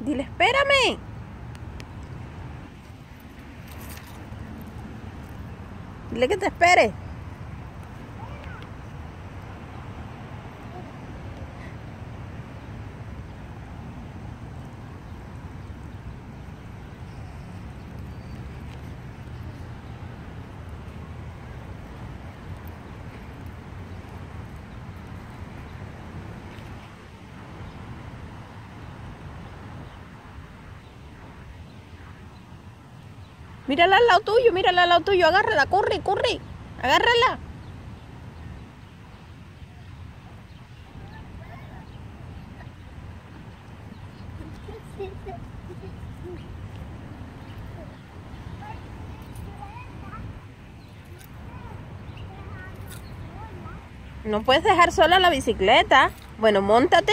Dile, espérame. Dile que te espere. Mírala al lado tuyo, mírala al lado tuyo, agárrala, corre, corre, agárrala. No puedes dejar sola la bicicleta. Bueno, montate.